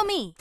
Follow me.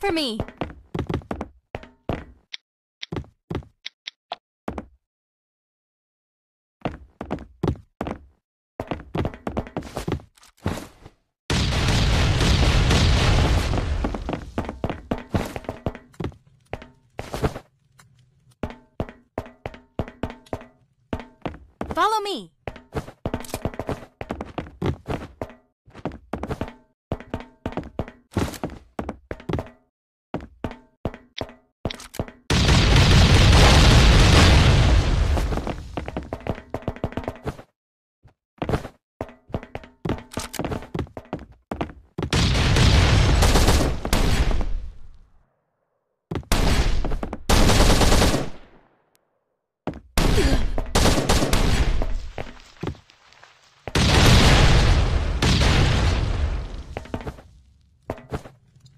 For me! Follow me.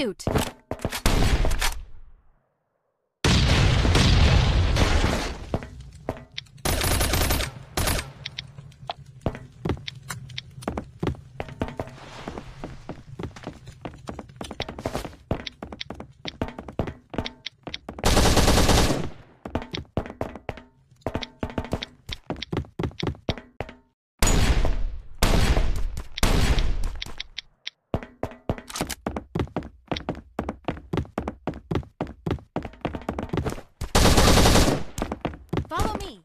Shoot. Follow me.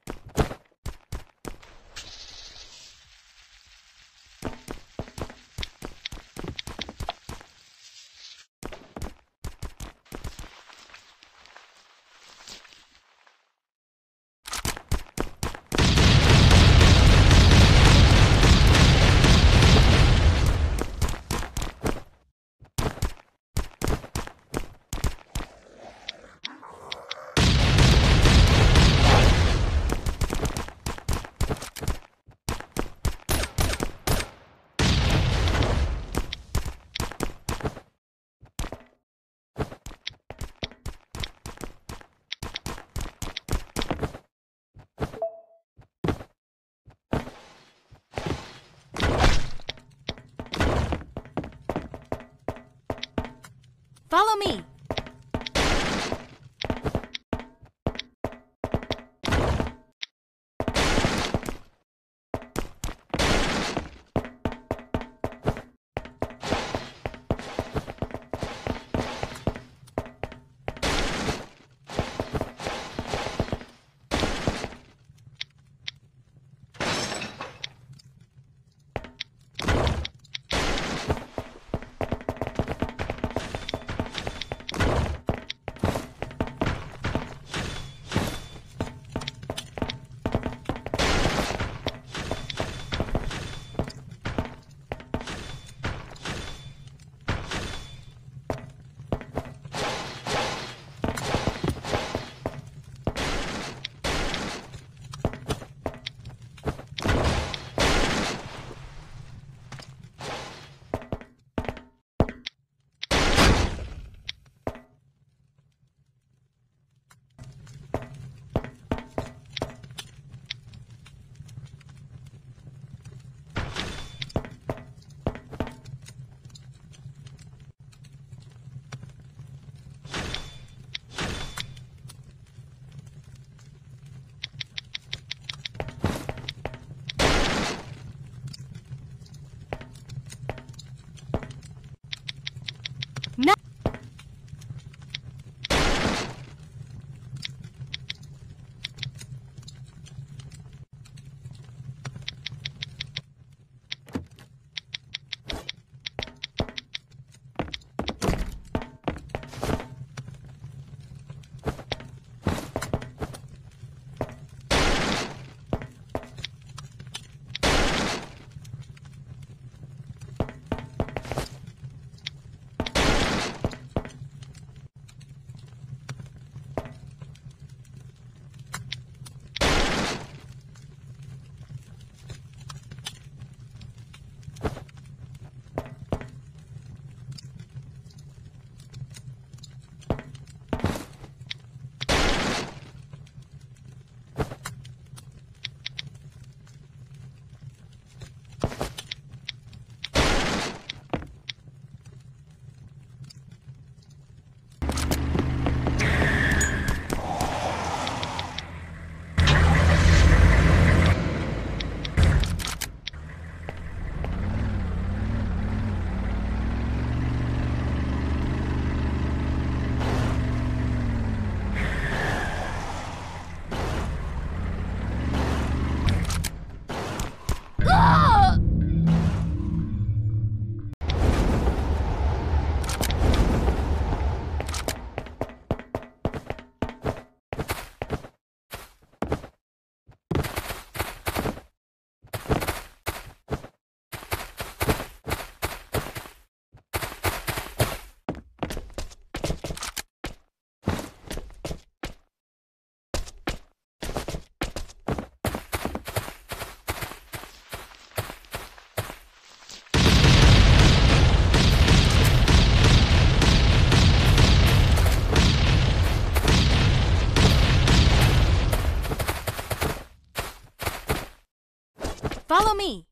Follow me. Follow me.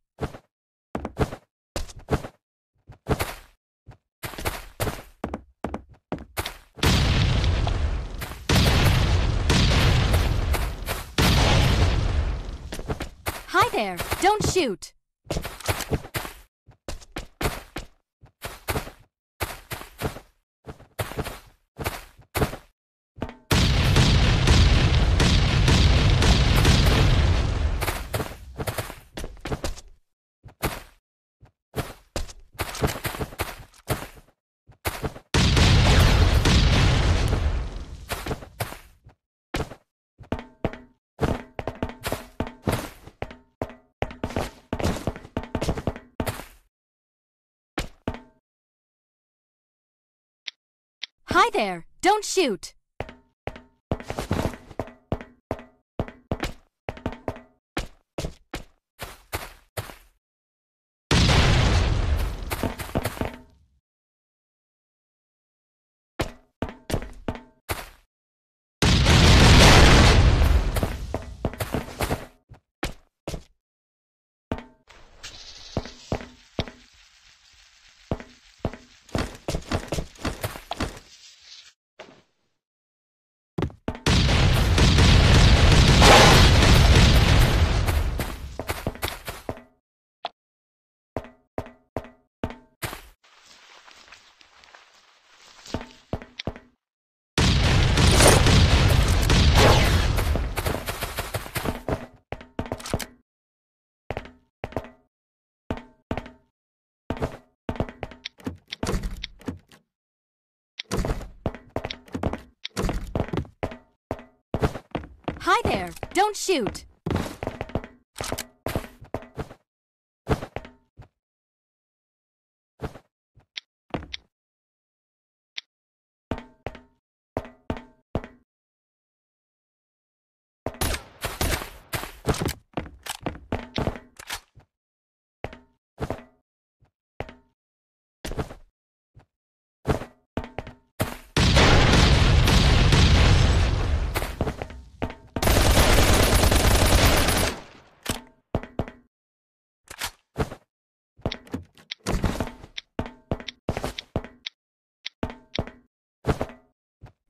Hi there. Don't shoot. Hi there. Don't shoot. Hi there. Don't shoot.